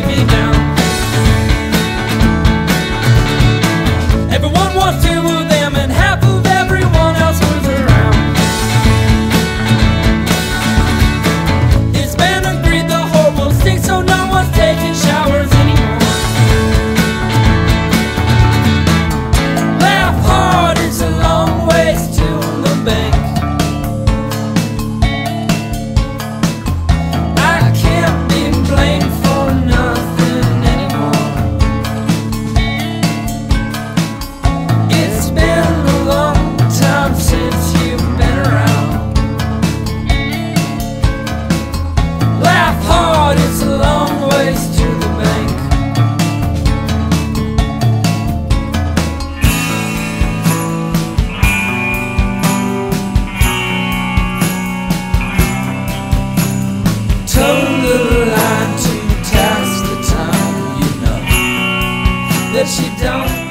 take me down. that she don't.